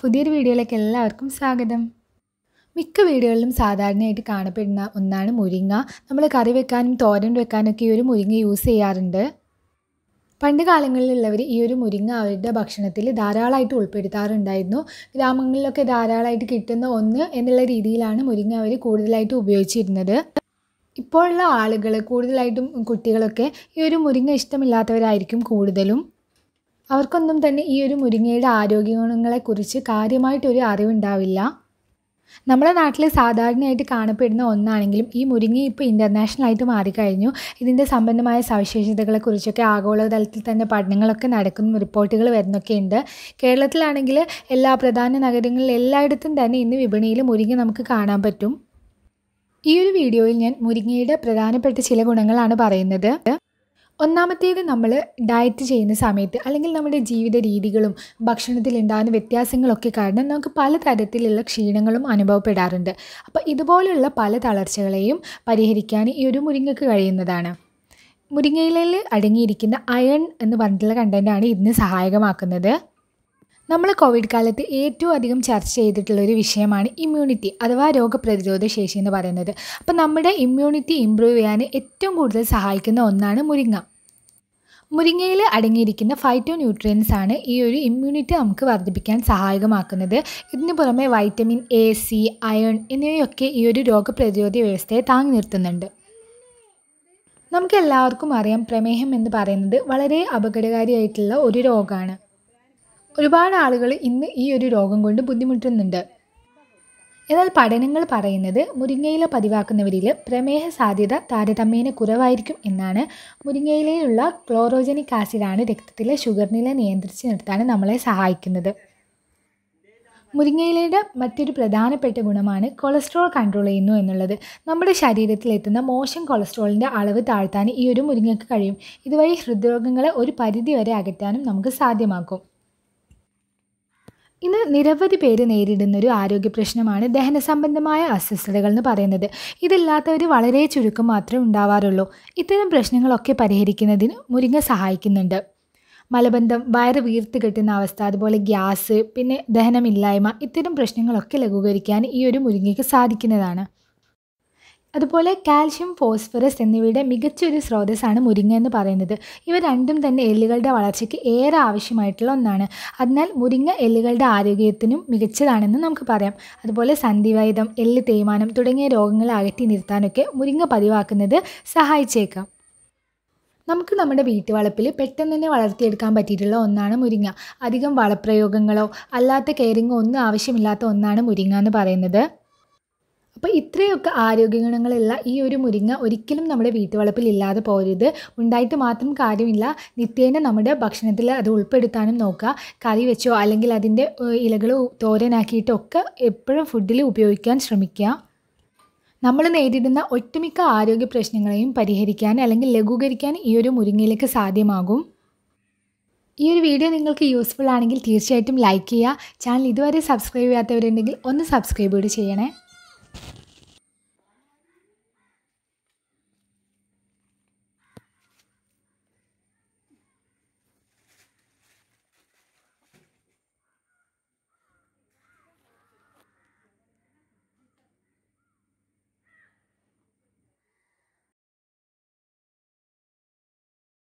പുതിയൊരു വീഡിയോയിലേക്ക് എല്ലാവർക്കും സ്വാഗതം. മിക്ക വീടുകളിലും സാധാരണയായിട്ട് കാണപ്പെടുന്ന ഒന്നാണ് മുരിങ്ങ. നമ്മൾ കറി വെക്കാനും തോരൻ വെക്കാനൊക്കെ ഈ ഒരു മുരിങ്ങ യൂസ് ചെയ്യാറുണ്ട്. പണ്ട് കാലങ്ങളിലുള്ളവർ ഈ ഒരു മുരിങ്ങ അവരുടെ ഭക്ഷണത്തിൽ ധാരാളമായിട്ട് ഉൾപ്പെടുത്താറുണ്ടായിരുന്നു. ഗ്രാമങ്ങളിലൊക്കെ ധാരാളമായിട്ട് കിട്ടുന്ന ഒന്ന് എന്നുള്ള രീതിയിലാണ് മുരിങ്ങ അവർ കൂടുതലായിട്ട് ഉപയോഗിച്ചിരുന്നത്. ഇപ്പോഴുള്ള ആളുകൾ കൂടുതലായിട്ടും കുട്ടികളൊക്കെ ഈ ഒരു മുരിങ്ങ ഇഷ്ടമില്ലാത്തവരായിരിക്കും കൂടുതലും. അവർക്കൊന്നും തന്നെ ഈ ഒരു മുരിങ്ങയുടെ ആരോഗ്യ ഗുണങ്ങളെക്കുറിച്ച് കാര്യമായിട്ടൊരു അറിവുണ്ടാവില്ല. നമ്മുടെ നാട്ടിൽ സാധാരണയായിട്ട് കാണപ്പെടുന്ന ഒന്നാണെങ്കിലും ഈ മുരിങ്ങ ഇപ്പോൾ ഇന്റർനാഷണലായിട്ട് മാറിക്കഴിഞ്ഞു. ഇതിന്റെ സമ്പന്നമായ സവിശേഷതകളെക്കുറിച്ചൊക്കെ ആഗോളതലത്തിൽ തന്നെ പഠനങ്ങളൊക്കെ നടക്കുന്ന റിപ്പോർട്ടുകൾ വരുന്നൊക്കെ ഉണ്ട് കേരളത്തിലാണെങ്കിൽ എല്ലാ പ്രധാന നഗരങ്ങളിൽ എല്ലായിടത്തും തന്നെ ഇന്ന് വിപണിയിൽ മുരിങ്ങ നമുക്ക് കാണാൻ പറ്റും. ഈ ഒരു വീഡിയോയിൽ ഞാൻ മുരിങ്ങയുടെ പ്രധാനപ്പെട്ട ചില ഗുണങ്ങളാണ് പറയുന്നത്. ഒന്നാമത്തേത് നമ്മൾ ഡയറ്റ് ചെയ്യുന്ന സമയത്ത് അല്ലെങ്കിൽ നമ്മുടെ ജീവിത രീതികളും ഭക്ഷണത്തിൽ ഉണ്ടാകുന്ന വ്യത്യാസങ്ങളൊക്കെ കാരണം നമുക്ക് പല തരത്തിലുള്ള ക്ഷീണങ്ങളും അനുഭവപ്പെടാറുണ്ട്. അപ്പോൾ ഇതുപോലുള്ള പല തളർച്ചകളെയും പരിഹരിക്കാൻ ഈ ഒരു മുരിങ്ങക്ക് കഴിയുന്നതാണ്. മുരിങ്ങയിലയിൽ അടങ്ങിയിരിക്കുന്ന അയൺ എന്ന് പറഞ്ഞിട്ടുള്ള കണ്ടന്റാണ് ഇതിന് സഹായകമാക്കുന്നത്. നമ്മൾ കോവിഡ് കാലത്ത് ഏറ്റവും അധികം ചർച്ച ചെയ്തിട്ടുള്ള ഒരു വിഷയമാണ് ഇമ്മ്യൂണിറ്റി അഥവാ രോഗപ്രതിരോധ ശേഷി എന്ന് പറയുന്നത്. അപ്പോൾ നമ്മുടെ ഇമ്മ്യൂണിറ്റി ഇമ്പ്രൂവ് ചെയ്യാൻ ഏറ്റവും കൂടുതൽ സഹായിക്കുന്ന ഒന്നാണ് മുരിങ്ങ. മുരിങ്ങയിൽ അടങ്ങിയിരിക്കുന്ന ഫൈറ്റോ ന്യൂട്രിയൻസ് ആണ് ഈ ഒരു ഇമ്മ്യൂണിറ്റി നമുക്ക് വർദ്ധിപ്പിക്കാൻ സഹായകമാക്കുന്നത്. ഇതിന് പുറമെ വൈറ്റമിൻ എ സി അയൺ എന്നിവയൊക്കെ ഈ ഒരു രോഗപ്രതിരോധ വ്യവസ്ഥയെ താങ്ങി നിർത്തുന്നുണ്ട്. നമുക്ക് എല്ലാവർക്കും അറിയാം പ്രമേഹം എന്ന് പറയുന്നത് വളരെ അപകടകാരിയായിട്ടുള്ള ഒരു രോഗമാണ്. ഒരുപാട് ആളുകൾ ഇന്ന് ഈ ഒരു രോഗം കൊണ്ട് ബുദ്ധിമുട്ടുന്നുണ്ട്. എന്നാൽ പഠനങ്ങൾ പറയുന്നത് മുരിങ്ങയില പതിവാക്കുന്നവരിൽ പ്രമേഹ സാധ്യത താരതമ്യേന കുറവായിരിക്കും എന്നാണ്. മുരിങ്ങയിലയിലുള്ള ക്ലോറോജനിക് ആസിഡാണ് രക്തത്തിലെ ഷുഗർ നില നിയന്ത്രിച്ച് നിർത്താൻ നമ്മളെ സഹായിക്കുന്നത്. മുരിങ്ങയിലയുടെ മറ്റൊരു പ്രധാനപ്പെട്ട ഗുണമാണ് കൊളസ്ട്രോൾ കൺട്രോൾ ചെയ്യുന്നു എന്നുള്ളത്. നമ്മുടെ ശരീരത്തിലെത്തുന്ന മോശം കൊളസ്ട്രോളിന്റെ അളവ് താഴ്ത്താൻ ഈ ഒരു മുരിങ്ങയ്ക്ക് കഴിയും. ഇതുവഴി ഹൃദ്രോഗങ്ങളെ ഒരു പരിധി വരെ അകറ്റാനും നമുക്ക് സാധ്യമാക്കും. ഇന്ന് നിരവധി പേര് നേരിടുന്ന ഒരു ആരോഗ്യ പ്രശ്നമാണ് ദഹന സംബന്ധമായ അസ്വസ്ഥതകൾ എന്ന് പറയുന്നത്. ഇതില്ലാത്തവർ വളരെ ചുരുക്കം മാത്രമേ ഉണ്ടാവാറുള്ളൂ. ഇത്തരം പ്രശ്നങ്ങളൊക്കെ പരിഹരിക്കുന്നതിന് മുരിങ്ങ സഹായിക്കുന്നുണ്ട്. മലബന്ധം വയറ് വീർത്ത് കെട്ടുന്ന അവസ്ഥ അതുപോലെ ഗ്യാസ് പിന്നെ ദഹനമില്ലായ്മ ഇത്തരം പ്രശ്നങ്ങളൊക്കെ ലഘൂകരിക്കാൻ ഈ ഒരു മുരിങ്ങയ്ക്ക് സാധിക്കുന്നതാണ്. അതുപോലെ കാൽഷ്യം ഫോസ്ഫറസ് എന്നിവയുടെ മികച്ചൊരു സ്രോതസ്സാണ് മുരിങ്ങ എന്ന് പറയുന്നത്. ഇവ രണ്ടും തന്നെ എല്ലുകളുടെ വളർച്ചയ്ക്ക് ഏറെ ആവശ്യമായിട്ടുള്ള ഒന്നാണ്. അതിനാൽ മുരിങ്ങ എല്ലുകളുടെ ആരോഗ്യത്തിനും മികച്ചതാണെന്ന് നമുക്ക് പറയാം. അതുപോലെ സന്ധിവൈദം എല്ല് തേയ്മാനം തുടങ്ങിയ രോഗങ്ങളെ അകറ്റി നിർത്താനൊക്കെ മുരിങ്ങ പതിവാക്കുന്നത് സഹായിച്ചേക്കാം. നമുക്ക് നമ്മുടെ വീട്ടുവളപ്പിൽ പെട്ടെന്ന് തന്നെ വളർത്തിയെടുക്കാൻ പറ്റിയിട്ടുള്ള ഒന്നാണ് മുരിങ്ങ. അധികം വളപ്രയോഗങ്ങളോ അല്ലാത്ത കെയറിങ്ങോ ഒന്നും ആവശ്യമില്ലാത്ത ഒന്നാണ് മുരിങ്ങ എന്ന് പറയുന്നത്. അപ്പോൾ ഇത്രയൊക്കെ ആരോഗ്യ ഗുണങ്ങളുള്ള ഈ ഒരു മുരിങ്ങ ഒരിക്കലും നമ്മുടെ വീട്ടുവളപ്പിൽ ഇല്ലാതെ പോരുത്. ഉണ്ടായിട്ട് മാത്രം കാര്യമില്ല. നിത്യേന നമ്മുടെ ഭക്ഷണത്തിൽ അത് ഉൾപ്പെടുത്താനും നോക്കുക. കറി വെച്ചോ അല്ലെങ്കിൽ അതിന്റെ ഇലകൾ തോരനാക്കിയിട്ടോ ഒക്കെ എപ്പോഴും ഫുഡിൽ ഉപയോഗിക്കാൻ ശ്രമിക്കുക. നമ്മൾ നേരിടുന്ന ഒട്ടുമിക്ക ആരോഗ്യ പ്രശ്നങ്ങളെയും പരിഹരിക്കാൻ അല്ലെങ്കിൽ ലഘൂകരിക്കാൻ ഈ ഒരു മുരിങ്ങയിലേക്ക് സാധ്യമാകും. ഈ ഒരു വീഡിയോ നിങ്ങൾക്ക് യൂസ്ഫുൾ ആണെങ്കിൽ തീർച്ചയായിട്ടും ലൈക്ക് ചെയ്യുക. ചാനൽ ഇതുവരെ സബ്സ്ക്രൈബ് ചെയ്യാത്തവരുണ്ടെങ്കിൽ ഒന്ന് സബ്സ്ക്രൈബ് കൂടി ചെയ്യണേ.